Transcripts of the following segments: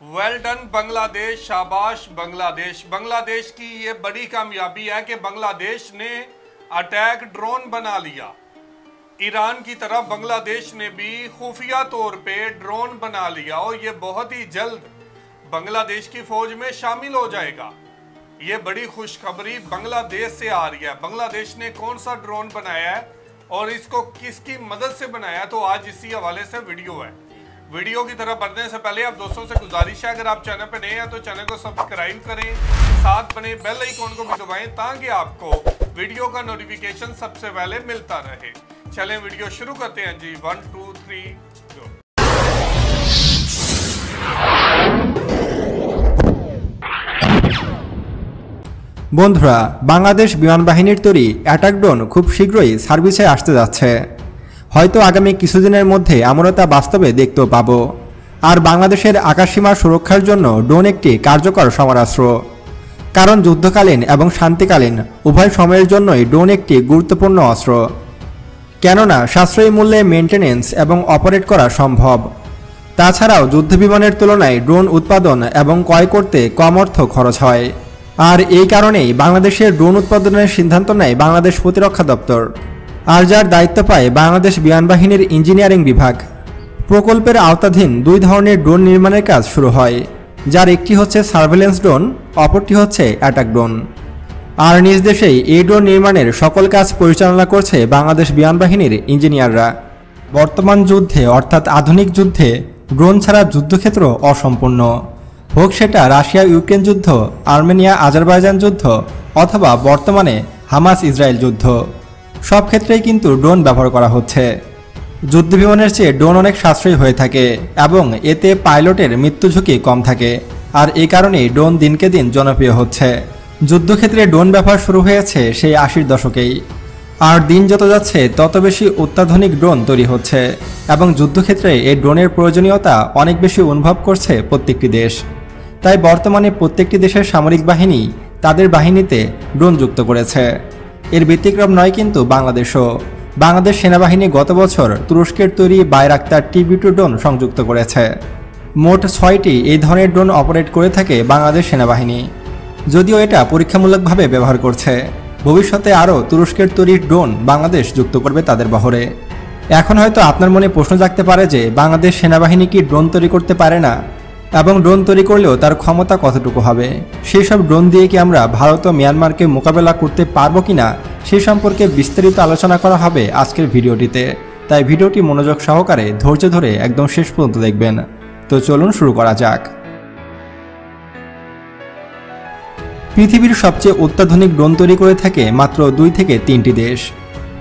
Well done Bangladesh शाबाश बांग्लादेश बांग्लादेश की ये बड़ी कामयाबी है कि बांग्लादेश ने अटैक ड्रोन बना लिया। ईरान की तरह बांग्लादेश ने भी खुफिया तौर पे ड्रोन बना लिया और ये बहुत ही जल्द बांग्लादेश की फौज में शामिल हो जाएगा। ये बड़ी खुशखबरी बांग्लादेश से आ रही है। बांग्लादेश ने कौन सा ड्रोन बनाया है और इसको किसकी मदद से बनाया तो आज इसी हवाले से वीडियो है। वीडियो की तरफ बढ़ने से पहले आप दोस्तों से गुजारिश है अगर आप चैनल पर नए हैं तो चैनल को सब्सक्राइब करें साथ बने बेल आइकॉन को भी दबाएं ताकि आपको वीडियो का नोटिफिकेशन सबसे पहले मिलता रहे चलें वीडियो शुरू करते हैं जी वन टू थ्री गो বন্ধুরা বাংলাদেশ বিমান বাহিনীর তৈরি অ্যাটাক ড্রোন খুব শীঘ্রই সার্ভিসে আসতে যাচ্ছে হয়তো আগামী কিছুদিনের মধ্যে আমরা তা বাস্তবে দেখতেও পাব। আর বাংলাদেশের আকাশসীমা সুরক্ষার জন্য ড্রোন একটি কার্যকর সমরাস্ত্র। কারণ যুদ্ধকালীন এবং শান্তিকালীন উভয় সময়ের জন্যই ড্রোন একটি গুরুত্বপূর্ণ অস্ত্র। কেননা, সাশ্রয়ী মূল্যে মেনটেনেন্স এবং অপারেট করা সম্ভব। তাছাড়াও যুদ্ধবিমানের তুলনায় ড্রোন উৎপাদন এবং ক্রয় করতে কম অর্থ খরচ হয়। আর এই কারণেই বাংলাদেশের ড্রোন উৎপাদনের সিদ্ধান্ত নেয় বাংলাদেশ প্রতিরক্ষা দপ্তর। আর যার দায়িত্ব পায় বাংলাদেশ বিমান বাহিনীর ইঞ্জিনিয়ারিং বিভাগ। প্রকল্পের আওতাধীন দুই ধরনের ড্রোন নির্মাণের কাজ শুরু হয়, যার একটি হচ্ছে সার্ভেলেন্স ড্রোন, অপরটি হচ্ছে অ্যাটাক ড্রোন। আর নিজ দেশেই এই ড্রোন নির্মাণের সকল কাজ পরিচালনা করছে বাংলাদেশ বিমান বাহিনীর ইঞ্জিনিয়াররা। বর্তমান যুদ্ধে, অর্থাৎ আধুনিক যুদ্ধে, ড্রোন ছাড়া যুদ্ধক্ষেত্র অসম্পূর্ণ। হোক সেটা রাশিয়া ইউক্রেন যুদ্ধ, আর্মেনিয়া আজারবাইজান যুদ্ধ, অথবা বর্তমানে হামাস ইসরায়েল যুদ্ধ। সব ক্ষেত্রেই কিন্তু ড্রোন ব্যবহার করা হচ্ছে। যুদ্ধবিমানের চেয়ে ড্রোন অনেক সাশ্রয়ী হয়ে থাকে এবং এতে পাইলটের মৃত্যু ঝুঁকি কম থাকে। আর এই কারণেই ড্রোন দিনকে দিন জনপ্রিয় হচ্ছে। যুদ্ধক্ষেত্রে ড্রোন ব্যবহার শুরু হয়েছে সেই আশির দশকেই। আর দিন যত যাচ্ছে, তত বেশি অত্যাধুনিক ড্রোন তৈরি হচ্ছে এবং যুদ্ধক্ষেত্রে এই ড্রোনের প্রয়োজনীয়তা অনেক বেশি অনুভব করছে প্রত্যেকটি দেশ। তাই বর্তমানে প্রত্যেকটি দেশের সামরিক বাহিনী তাদের বাহিনীতে ড্রোন যুক্ত করেছে। এর ব্যতিক্রম নয় কিন্তু বাংলাদেশও। বাংলাদেশ সেনাবাহিনী গত বছর তুরস্কের তৈরি বাইরাক্তার টিভি টু ড্রোন সংযুক্ত করেছে। মোট ছয়টি এই ধরনের ড্রোন অপারেট করে থাকে বাংলাদেশ সেনাবাহিনী। যদিও এটা পরীক্ষামূলকভাবে ব্যবহার করছে। ভবিষ্যতে আরও তুরস্কের তৈরি ড্রোন বাংলাদেশ যুক্ত করবে তাদের বহরে। এখন হয়তো আপনার মনে প্রশ্ন জাগতে পারে যে, বাংলাদেশ সেনাবাহিনী কি ড্রোন তৈরি করতে পারে না? এবং ড্রোন তৈরি করলেও তার ক্ষমতা কতটুকু হবে? সেই সব ড্রোন দিয়ে কি আমরা ভারত ও মিয়ানমারকে মোকাবেলা করতে পারব কিনা সে সম্পর্কে বিস্তারিত আলোচনা করা হবে আজকের ভিডিওটিতে। তাই ভিডিওটি মনোযোগ সহকারে ধৈর্য ধরে একদম শেষ পর্যন্ত দেখবেন। তো চলুন শুরু করা যাক। পৃথিবীর সবচেয়ে অত্যাধুনিক ড্রোন তৈরি করে থাকে মাত্র দুই থেকে তিনটি দেশ।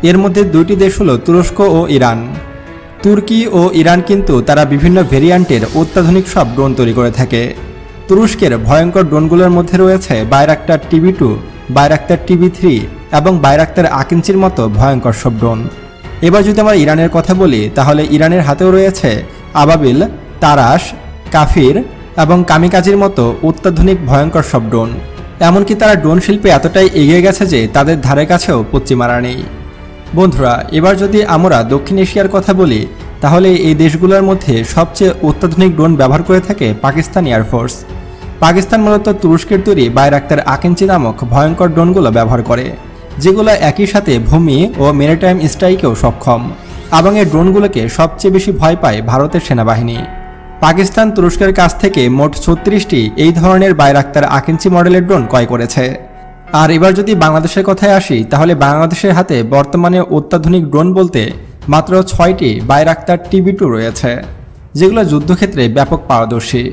এর মধ্যে দুইটি দেশ হলো তুরস্ক ও ইরান। তুর্কি ও ইরান কিন্তু তারা বিভিন্ন ভেরিয়ান্টের অত্যাধুনিক সব ড্রোন তৈরি করে থাকে। তুরস্কের ভয়ঙ্কর ড্রোনগুলোর মধ্যে রয়েছে Bayraktar TV two Bayraktar TV three এবং বাইরাক্তার আকিঞ্চির মতো ভয়ঙ্কর সব ড্রোন। এবার যদি আমরা ইরানের কথা বলি, তাহলে ইরানের হাতেও রয়েছে আবাবিল তারাস কাফির এবং কামিকাজির মতো অত্যাধুনিক ভয়ঙ্কর সব ড্রোন। এমনকি তারা ড্রোন শিল্পে এতটাই এগিয়ে গেছে যে তাদের ধারে কাছেও পশ্চিমারা নেই। বন্ধুরা, এবার যদি আমরা দক্ষিণ এশিয়ার কথা বলি, তাহলে এই দেশগুলোর মধ্যে সবচেয়ে অত্যাধুনিক ড্রোন ব্যবহার করে থাকে পাকিস্তান এয়ারফোর্স পাকিস্তান মূলত তুরস্কের তৈরি বাইরাক্তার আকেঞ্চি নামক ভয়ঙ্কর ড্রোনগুলো ব্যবহার করে, যেগুলো একই সাথে ভূমি ও মেরিটাইম স্ট্রাইকেও সক্ষম এবং এই ড্রোনগুলোকে সবচেয়ে বেশি ভয় পায় ভারতের সেনাবাহিনী। পাকিস্তান তুরস্কের কাছ থেকে মোট ছত্রিশটি এই ধরনের বাইরাক্তার আকেঞ্চি মডেলের ড্রোন ক্রয় করেছে। আর এবার যদি বাংলাদেশের কথায় আসি, তাহলে বাংলাদেশের হাতে বর্তমানে অত্যাধুনিক ড্রোন বলতে মাত্র ছয়টি বাইরাক্তার টিভি টু রয়েছে, যেগুলো যুদ্ধক্ষেত্রে ব্যাপক পারদর্শী।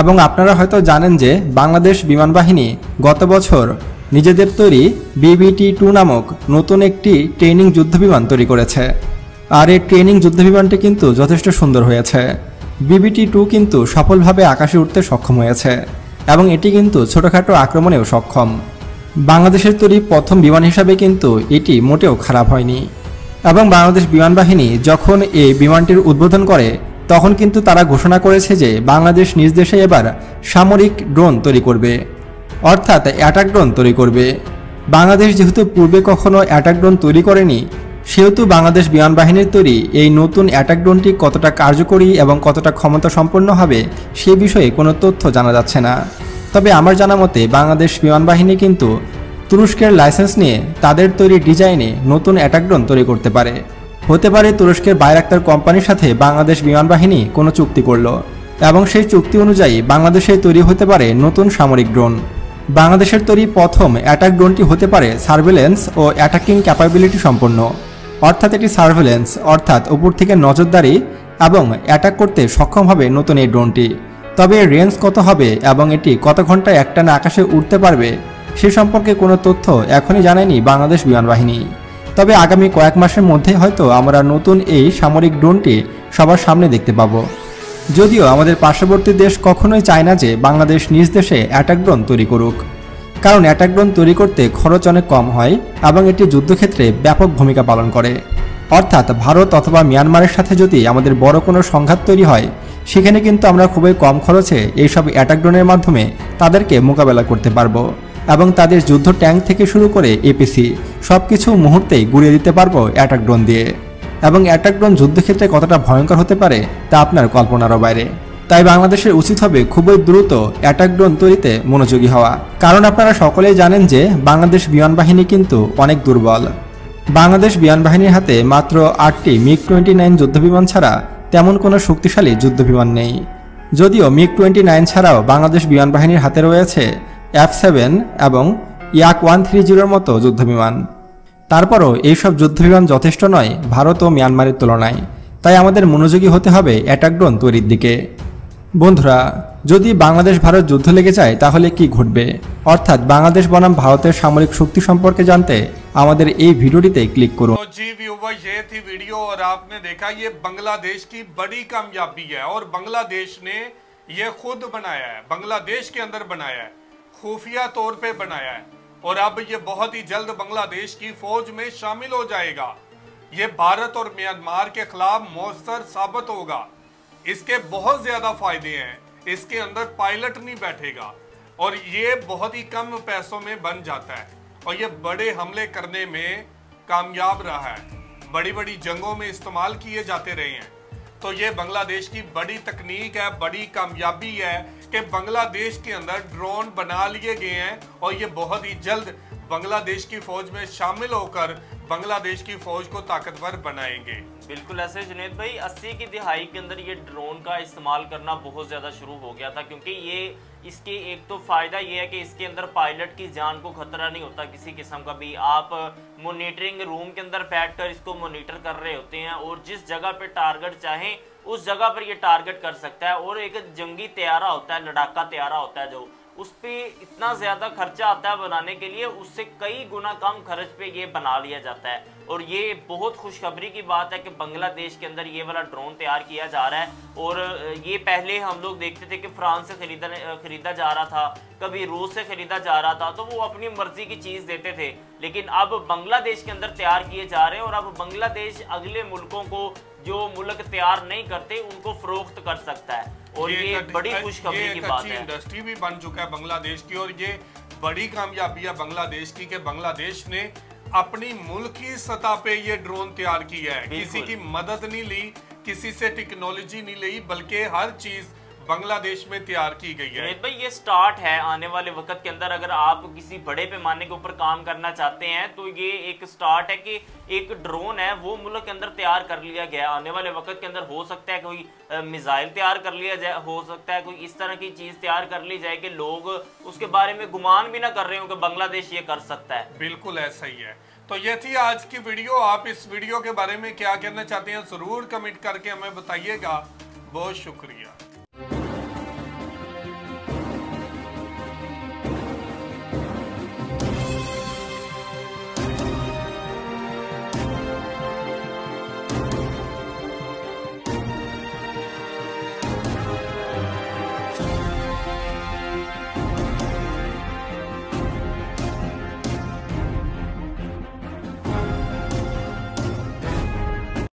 এবং আপনারা হয়তো জানেন যে বাংলাদেশ বিমান বাহিনী গত বছর নিজেদের তৈরি বিবিটি টু নামক নতুন একটি ট্রেনিং যুদ্ধবিমান তৈরি করেছে। আর এই ট্রেনিং যুদ্ধবিমানটি কিন্তু যথেষ্ট সুন্দর হয়েছে। বিবিটি টু কিন্তু সফলভাবে আকাশে উঠতে সক্ষম হয়েছে এবং এটি কিন্তু ছোটোখাটো আক্রমণেও সক্ষম। বাংলাদেশের তৈরি প্রথম বিমান হিসাবে কিন্তু এটি মোটেও খারাপ হয়নি। এবং বাংলাদেশ বিমান বাহিনী যখন এই বিমানটির উদ্বোধন করে, তখন কিন্তু তারা ঘোষণা করেছে যে বাংলাদেশ নিজ দেশে এবার সামরিক ড্রোন তৈরি করবে। অর্থাৎ অ্যাটাক ড্রোন তৈরি করবে। বাংলাদেশ যেহেতু পূর্বে কখনো অ্যাটাক ড্রোন তৈরি করেনি, সেহেতু বাংলাদেশ বিমান বাহিনীর তৈরি এই নতুন অ্যাটাক ড্রোনটি কতটা কার্যকরী এবং কতটা ক্ষমতা সম্পন্ন হবে, সে বিষয়ে কোনো তথ্য জানা যাচ্ছে না। তবে আমার জানা মতে বাংলাদেশ বিমান বাহিনী কিন্তু তুরস্কের লাইসেন্স নিয়ে তাদের তৈরি ডিজাইনে নতুন অ্যাটাক ড্রোন তৈরি করতে পারে। হতে পারে তুরস্কের বাইরাক্তার কোম্পানির সাথে বাংলাদেশ বিমান বাহিনী কোনো চুক্তি করল, এবং সেই চুক্তি অনুযায়ী বাংলাদেশে তৈরি হতে পারে নতুন সামরিক ড্রোন। বাংলাদেশের তৈরি প্রথম অ্যাটাক ড্রোনটি হতে পারে সার্ভেলেন্স ও অ্যাটাকিং ক্যাপাবিলিটি সম্পন্ন। অর্থাৎ এটি সার্ভেলেন্স, অর্থাৎ উপর থেকে নজরদারি এবং অ্যাটাক করতে সক্ষম হবে নতুন এই ড্রোনটি। তবে এর রেঞ্জ কত হবে এবং এটি কত ঘন্টায় একটানা আকাশে উঠতে পারবে, সে সম্পর্কে কোনো তথ্য এখনই জানায়নি বাংলাদেশ বিমান বাহিনী। তবে আগামী কয়েক মাসের মধ্যে হয়তো আমরা নতুন এই সামরিক ড্রোনটি সবার সামনে দেখতে পাবো। যদিও আমাদের পার্শ্ববর্তী দেশ কখনোই চায় না যে বাংলাদেশ নিজ দেশে অ্যাটাক ড্রোন তৈরি করুক। কারণ অ্যাটাক ড্রোন তৈরি করতে খরচ অনেক কম হয় এবং এটি যুদ্ধক্ষেত্রে ব্যাপক ভূমিকা পালন করে। অর্থাৎ ভারত অথবা মিয়ানমারের সাথে যদি আমাদের বড় কোনো সংঘাত তৈরি হয় সেখানে কিন্তু আমরা খুবই কম খরচে এইসব অ্যাটাক ড্রোনের মাধ্যমে তাদেরকে মোকাবেলা করতে পারব এবং তাদের যুদ্ধ ট্যাঙ্ক থেকে শুরু করে এপিসি সব কিছু মুহূর্তেই গুড়িয়ে দিতে পারব অ্যাটাক ড্রোন দিয়ে। এবং অ্যাটাক ড্রোন যুদ্ধক্ষেত্রে কতটা ভয়ঙ্কর হতে পারে তা আপনার কল্পনারও বাইরে। তাই বাংলাদেশের উচিত হবে খুবই দ্রুত অ্যাটাক ড্রোন তৈরিতে মনোযোগী হওয়া। কারণ আপনারা সকলেই জানেন যে বাংলাদেশ বিমান বাহিনী কিন্তু অনেক দুর্বল। বাংলাদেশ বিমান বাহিনীর হাতে মাত্র আটটি মিগ টোয়েন্টি নাইন যুদ্ধবিমান ছাড়া তেমন কোনো শক্তিশালী যুদ্ধবিমান নেই। যদিও মিগ টোয়েন্টি নাইন ছাড়াও বাংলাদেশ বিমান বাহিনীর হাতে রয়েছে এফ সেভেন এবং ইয়াক ওয়ান থ্রি জিরোর মতো যুদ্ধবিমান। তারপরও এইসব যুদ্ধবিমান যথেষ্ট নয়, ভারত ও মিয়ানমারের তুলনায়। তাই আমাদের মনোযোগী হতে হবে অ্যাটাক ড্রোন তৈরির দিকে। বন্ধুরা যদি বাংলাদেশ ভারত যুদ্ধ লেগে যায় তাহলে কি ঘটবে অর্থাৎ বাংলাদেশ বনাম ভারতের সামরিক শক্তি সম্পর্কে জানতে আমাদের এই ভিডিওটিতে ক্লিক করুন तो जी व्यूवर ये थी वीडियो और आपने देखा ये बांग्लादेश की बड़ी कामयाबी है और बांग्लादेश ने ये खुद बनाया है बांग्लादेश के अंदर बनाया है खुफिया तौर पे बनाया है और अब ये बहुत ही जल्द बांग्लादेश की फौज में शामिल हो जाएगा ये भारत और म्यांमार के खिलाफ मौसर साबित होगा इसके बहुत ज़्यादा फ़ायदे हैं। इसके अंदर पायलट नहीं बैठेगा। और ये बहुत ही कम पैसों में बन जाता है। और ये बड़े हमले करने में कामयाब रहा है। बड़ी बड़ी जंगों में इस्तेमाल किए जाते रहे हैं। तो ये बांग्लादेश की बड़ी तकनीक है, बड़ी कामयाबी है। कि बांग्लादेश के अंदर ड्रोन बना लिए गए हैं और ये बहुत ही जल्द बांग्लादेश की फौज में शामिल होकर बांग्लादेश की फौज को ताकतवर बनाएँगे। बिल्कुल ऐसे जुनेद भाई, अस्सी की दिहाई के अंदर ये ड्रोन का इस्तेमाल करना बहुत ज़्यादा शुरू हो गया था, क्योंकि ये इसके एक तो फ़ायदा ये है कि इसके अंदर पायलट की जान को खतरा नहीं होता किसी किस्म का भी। आप मोनिटरिंग रूम के अंदर बैठ इसको मोनिटर कर रहे होते हैं और जिस जगह पे टारगेट चाहें उस जगह पर ये टारगेट कर सकता है और एक जंगी तैयारा होता है, लड़ाका तैयारा होता है जो, उस पर इतना ज़्यादा खर्चा आता है बनाने के लिए, उससे कई गुना कम खर्च पे ये बना लिया जाता है। और ये बहुत खुशखबरी की बात है कि बांग्लादेश के अंदर ये वाला ड्रोन तैयार किया जा रहा है। और ये पहले हम लोग देखते थे कि फ्रांस से खरीदा खरीदा जा रहा था, कभी रूस से खरीदा जा रहा था तो वो अपनी मर्ज़ी की चीज़ देते थे। लेकिन अब बांग्लादेश के अंदर तैयार किए जा रहे हैं और अब बांग्लादेश अगले मुल्कों को जो मुल्क तैयार नहीं करते उनको फरोख्त कर सकता है। और ये, ये एक बड़ी खुशखबरी की बात है। इंडस्ट्री भी बन चुका है बांग्लादेश की और ये बड़ी कामयाबी है बांग्लादेश की कि बांग्लादेश ने अपनी मुल्क की सतह पे ये ड्रोन तैयार किया है। किसी की मदद नहीं ली किसी से टेक्नोलॉजी नहीं ली बल्कि हर चीज़ बांग्लादेश में तैयार की गई है। भाई ये स्टार्ट है आने वाले वक्त के अंदर। अगर आप किसी बड़े पैमाने के ऊपर काम करना चाहते हैं तो ये एक स्टार्ट है कि एक ड्रोन है वो मुल्क के अंदर तैयार कर लिया गया आने वाले वक्त के अंदर हो सकता है कोई मिसाइल तैयार कर लिया जाए हो सकता है कोई इस तरह की चीज़ तैयार कर ली जाए कि लोग उसके बारे में गुमान भी ना कर रहे हो कि बांग्लादेश ये कर सकता है। बिल्कुल ऐसा ही है। तो ये थी आज की वीडियो। आप इस वीडियो के बारे में क्या कहना चाहते हैं ज़रूर कमेंट करके हमें बताइएगा। बहुत शुक्रिया।